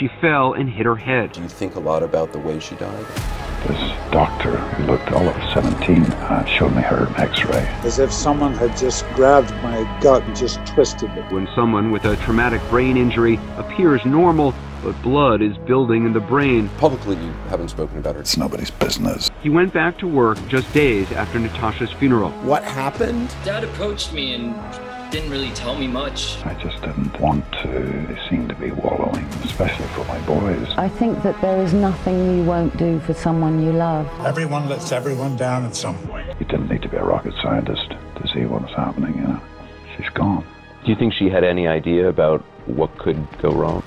She fell and hit her head. Do you think a lot about the way she died? This doctor who looked all of 17 uh, showed me her x-ray. As if someone had just grabbed my gut and just twisted it. When someone with a traumatic brain injury appears normal, but blood is building in the brain. Publicly, you haven't spoken about her. It's nobody's business. He went back to work just days after Natasha's funeral. What happened? Dad approached me and didn't really tell me much. I just didn't want to. They seemed to be wallowing, especially for my boys. I think that there is nothing you won't do for someone you love. Everyone lets everyone down at some point. You didn't need to be a rocket scientist to see what was happening, you know. She's gone. Do you think she had any idea about what could go wrong?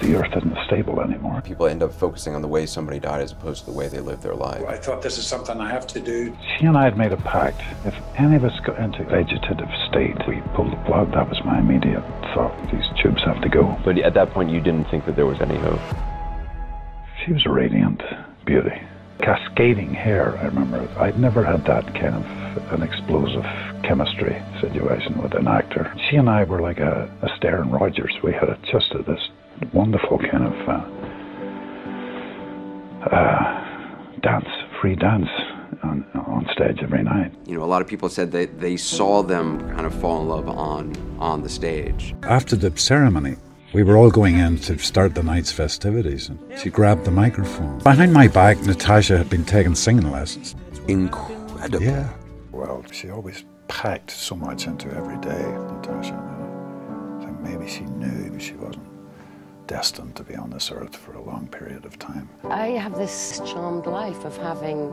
The earth isn't stable anymore. People end up focusing on the way somebody died as opposed to the way they lived their life. I thought this is something I have to do. She and I had made a pact. If any of us got into vegetative state, we pulled the plug. That was my immediate thought. These tubes have to go. But at that point, you didn't think that there was any hope. She was a radiant beauty. Cascading hair, I remember. I'd never had that kind of an explosive chemistry situation with an actor. She and I were like a, Astaire and Rogers. We had just a, this wonderful kind of uh, uh, dance, free dance on, on stage every night. You know, a lot of people said that they saw them kind of fall in love on on the stage. After the ceremony, we were all going in to start the night's festivities, and she grabbed the microphone. Behind my back, Natasha had been taking singing lessons. Incredible. Yeah. Well, she always packed so much into every day, Natasha. So maybe she knew maybe she wasn't destined to be on this earth for a long period of time. I have this charmed life of having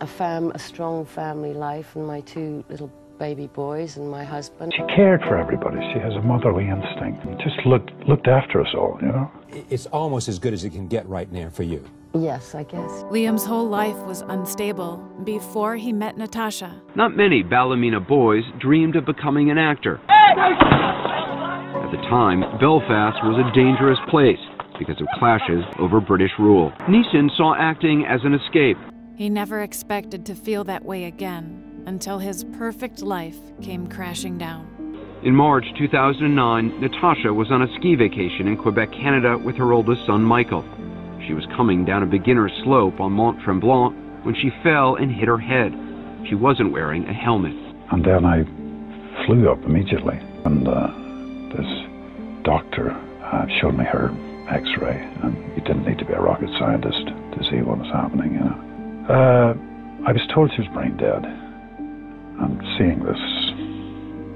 a fam, a strong family life, and my two little baby boys and my husband. She cared for everybody. She has a motherly instinct. Just looked looked after us all, you know. It's almost as good as it can get right now for you. Yes, I guess. Liam's whole life was unstable before he met Natasha. Not many Ballymena boys dreamed of becoming an actor. At the time, Belfast was a dangerous place because of clashes over British rule. Neeson saw acting as an escape. He never expected to feel that way again until his perfect life came crashing down. In March 2009, Natasha was on a ski vacation in Quebec, Canada with her oldest son, Michael. She was coming down a beginner's slope on Mont Tremblant when she fell and hit her head. She wasn't wearing a helmet. And then I flew up immediately, and uh, this doctor uh, showed me her x-ray, and you didn't need to be a rocket scientist to see what was happening, you know. Uh, I was told she was brain dead, and seeing this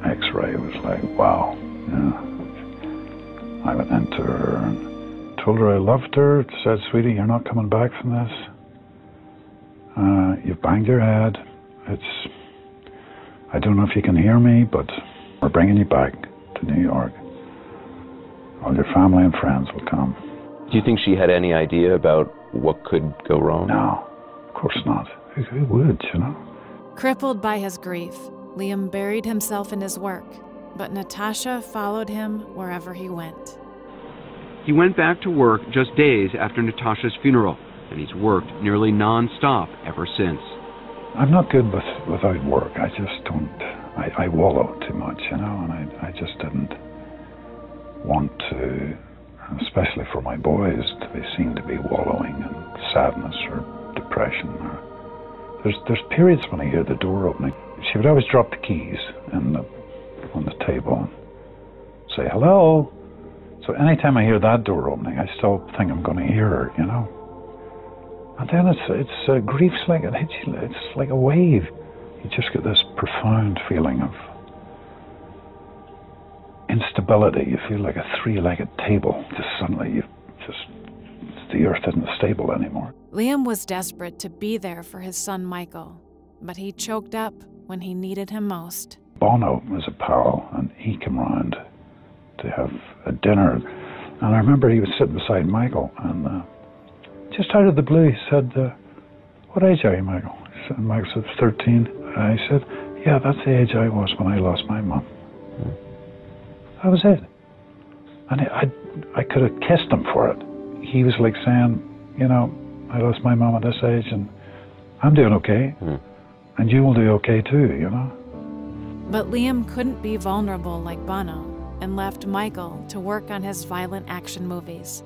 x-ray was like, wow, you know. I went into her and told her I loved her, said, sweetie, you're not coming back from this. Uh, you've banged your head. It's, I don't know if you can hear me, but we're bringing you back to New York. All your family and friends will come. Do you think she had any idea about what could go wrong? No, of course not. Who, who would, you know? Crippled by his grief, Liam buried himself in his work, but Natasha followed him wherever he went. He went back to work just days after Natasha's funeral, and he's worked nearly non-stop ever since. I'm not good with without work. I just don't. I, I wallow too much, you know, and I, I just didn't want to, especially for my boys, to be seen to be wallowing in sadness or depression. Or there's there's periods when I hear the door opening. She would always drop the keys in the on the table, and say hello. So anytime I hear that door opening, I still think I'm going to hear her, you know. And then it's it's uh, grief's like. It's like a wave. You just get this profound feeling of instability. You feel like a three-legged table. Just suddenly, you just the earth isn't stable anymore. Liam was desperate to be there for his son Michael, but he choked up when he needed him most. Bono was a pal, and he came round to have a dinner. And I remember he was sitting beside Michael, and uh, just out of the blue, he said, uh, What age are you, Michael? Said, Michael said, 13. I said, Yeah, that's the age I was when I lost my mum. That was it. And I, I could have kissed him for it. He was like saying, You know, I lost my mum at this age, and I'm doing okay. Mm. And you will do okay too, you know? But Liam couldn't be vulnerable like Bono and left Michael to work on his violent action movies.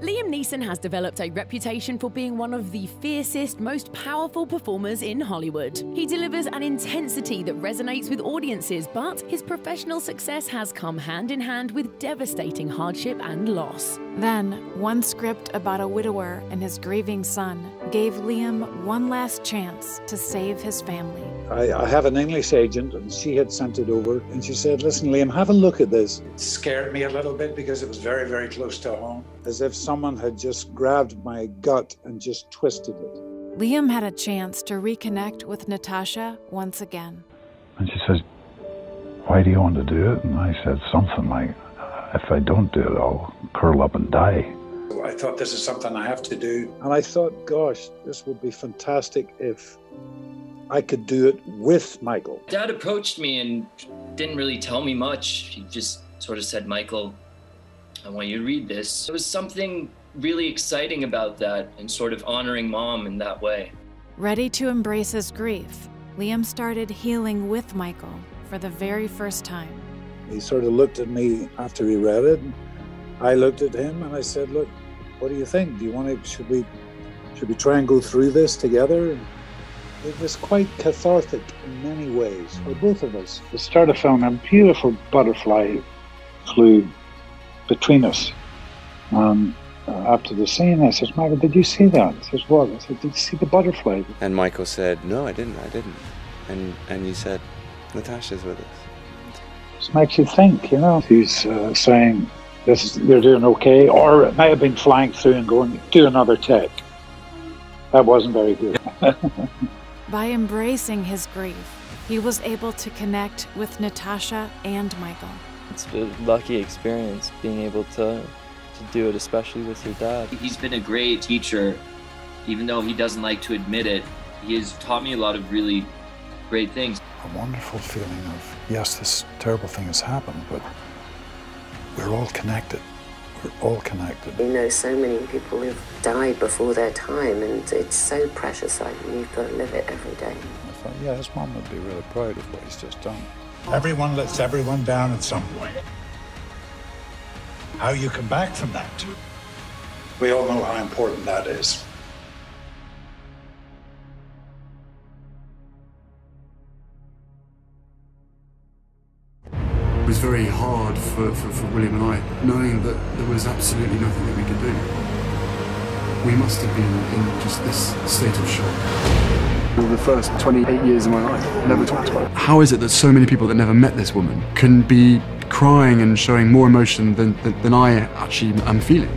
Liam Neeson has developed a reputation for being one of the fiercest, most powerful performers in Hollywood. He delivers an intensity that resonates with audiences, but his professional success has come hand in hand with devastating hardship and loss. Then, one script about a widower and his grieving son gave Liam one last chance to save his family. I, I, have an English agent, and she had sent it over, and she said, "Listen, Liam, have a look at this." It scared me a little bit because it was very, very close to home. As if someone had just grabbed my gut and just twisted it. Liam had a chance to reconnect with Natasha once again. And she says, "Why do you want to do it?" And I said something like, "If I don't do it, I'll curl up and die." I thought this is something I have to do. And I thought, gosh, this would be fantastic if I could do it with Michael. Dad approached me and didn't really tell me much. He just sort of said, Michael, I want you to read this. There was something really exciting about that and sort of honoring mom in that way. Ready to embrace his grief, Liam started healing with Michael for the very first time. He sort of looked at me after he read it. I looked at him and I said, "Look, what do you think? Do you want to? Should we? Should we try and go through this together?" It was quite cathartic in many ways for both of us. The start of film, a beautiful butterfly flew between us. Um, after the scene, I said, Michael, did you see that? He says, what? I said, did you see the butterfly? And Michael said, no, I didn't, I didn't. And, and you said, Natasha's with us. It makes you think, you know. He's uh, saying, this is, you're doing okay, or it may have been flying through and going, do another take. That wasn't very good. By embracing his grief, he was able to connect with Natasha and Michael. It's a lucky experience being able to, to do it, especially with your dad. He's been a great teacher, even though he doesn't like to admit it. He has taught me a lot of really great things. A wonderful feeling of, yes, this terrible thing has happened, but we're all connected. We're all connected. You know so many people who've died before their time, and it's so precious. Like you've got to live it every day. I thought, yeah, his mom would be really proud of what he's just done. Everyone lets everyone down at some point. How you come back from that? We all know how important that is. Was very hard for, for, for William and I, knowing that there was absolutely nothing that we could do. We must have been in just this state of shock. For the first 28 years of my life, never talked about it. How is it that so many people that never met this woman can be crying and showing more emotion than, than, than I actually am feeling?